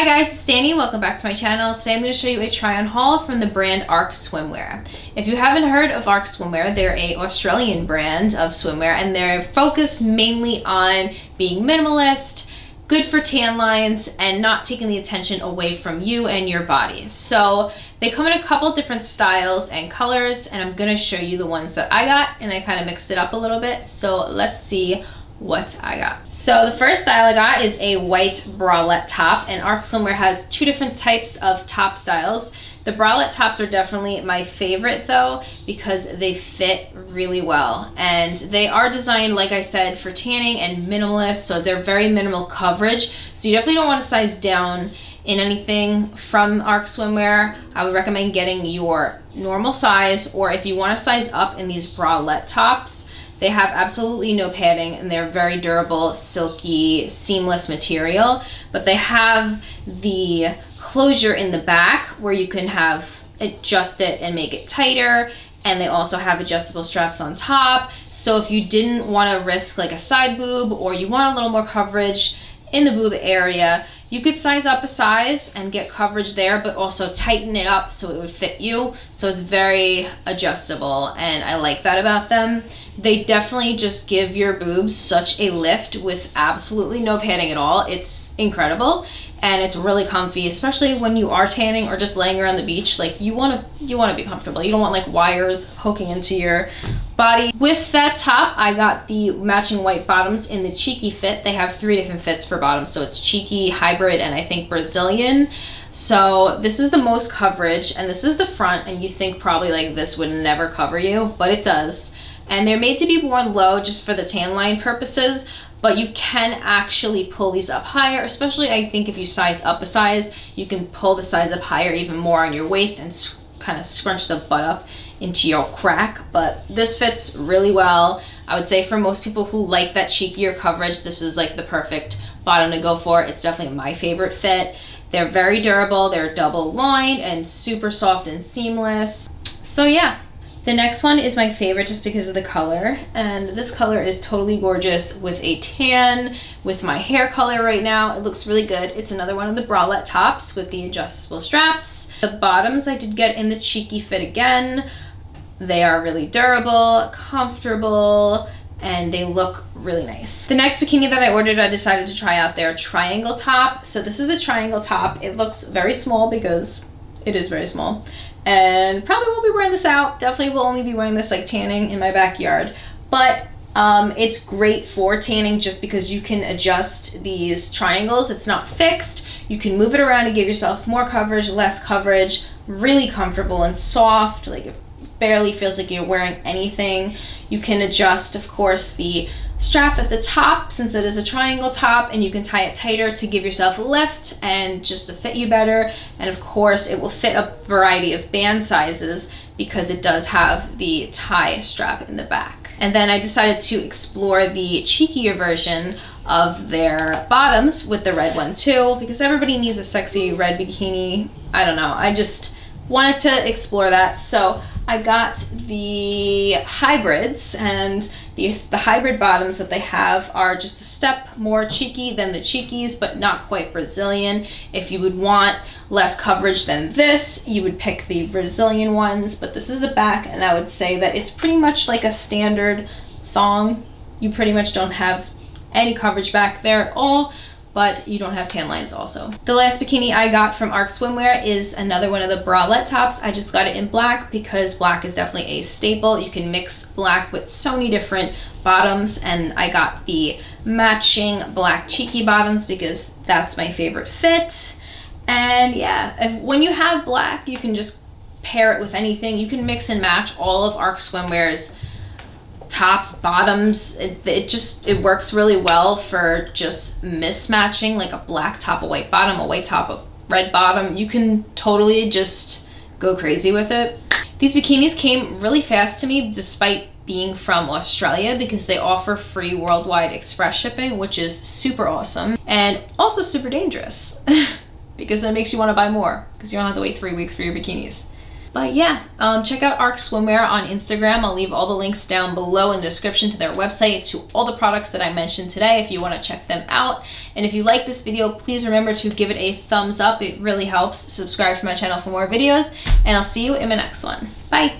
Hi guys, it's Dani. Welcome back to my channel. Today I'm going to show you a try-on haul from the brand Ark Swimwear. If you haven't heard of Ark Swimwear, they're a Australian brand of swimwear and they're focused mainly on being minimalist, good for tan lines, and not taking the attention away from you and your body. So they come in a couple different styles and colors and I'm going to show you the ones that I got and I kind of mixed it up a little bit. So let's see what I got. So the first style I got is a white bralette top and Ark Swimwear has two different types of top styles. The bralette tops are definitely my favorite though because they fit really well and they are designed like I said for tanning and minimalist so they're very minimal coverage so you definitely don't want to size down in anything from Ark Swimwear. I would recommend getting your normal size or if you want to size up in these bralette tops they have absolutely no padding and they're very durable, silky, seamless material, but they have the closure in the back where you can have adjust it and make it tighter and they also have adjustable straps on top. So if you didn't want to risk like a side boob or you want a little more coverage in the boob area, you could size up a size and get coverage there, but also tighten it up so it would fit you. So it's very adjustable and I like that about them. They definitely just give your boobs such a lift with absolutely no padding at all. It's incredible and it's really comfy, especially when you are tanning or just laying around the beach. Like you wanna, you wanna be comfortable. You don't want like wires poking into your body. With that top, I got the matching white bottoms in the Cheeky fit. They have three different fits for bottoms. So it's Cheeky, Hybrid, and I think Brazilian. So this is the most coverage and this is the front and you think probably like this would never cover you, but it does. And they're made to be worn low just for the tan line purposes, but you can actually pull these up higher, especially I think if you size up a size, you can pull the size up higher even more on your waist and kind of scrunch the butt up into your crack, but this fits really well. I would say for most people who like that cheekier coverage, this is like the perfect bottom to go for. It's definitely my favorite fit. They're very durable, they're double lined and super soft and seamless. So yeah, the next one is my favorite just because of the color. And this color is totally gorgeous with a tan, with my hair color right now. It looks really good. It's another one of the bralette tops with the adjustable straps. The bottoms I did get in the cheeky fit again. They are really durable, comfortable, and they look really nice. The next bikini that I ordered, I decided to try out their triangle top. So this is a triangle top. It looks very small because it is very small and probably won't be wearing this out. Definitely will only be wearing this like tanning in my backyard. But um, it's great for tanning just because you can adjust these triangles. It's not fixed. You can move it around to give yourself more coverage, less coverage, really comfortable and soft. Like it barely feels like you're wearing anything. You can adjust, of course, the strap at the top since it is a triangle top and you can tie it tighter to give yourself a lift and just to fit you better and of course it will fit a variety of band sizes because it does have the tie strap in the back. And then I decided to explore the cheekier version of their bottoms with the red one too because everybody needs a sexy red bikini. I don't know, I just wanted to explore that so I got the hybrids and the, the hybrid bottoms that they have are just a step more cheeky than the cheekies, but not quite Brazilian. If you would want less coverage than this, you would pick the Brazilian ones, but this is the back and I would say that it's pretty much like a standard thong. You pretty much don't have any coverage back there at all but you don't have tan lines also. The last bikini I got from Ark Swimwear is another one of the bralette tops. I just got it in black because black is definitely a staple. You can mix black with so many different bottoms and I got the matching black cheeky bottoms because that's my favorite fit. And yeah, if, when you have black, you can just pair it with anything. You can mix and match all of Ark Swimwear's tops, bottoms, it, it, just, it works really well for just mismatching like a black top, a white bottom, a white top, a red bottom. You can totally just go crazy with it. These bikinis came really fast to me despite being from Australia because they offer free worldwide express shipping, which is super awesome and also super dangerous because that makes you want to buy more because you don't have to wait three weeks for your bikinis. But yeah, um, check out Ark Swimwear on Instagram. I'll leave all the links down below in the description to their website, to all the products that I mentioned today if you want to check them out. And if you like this video, please remember to give it a thumbs up. It really helps. Subscribe to my channel for more videos, and I'll see you in my next one. Bye!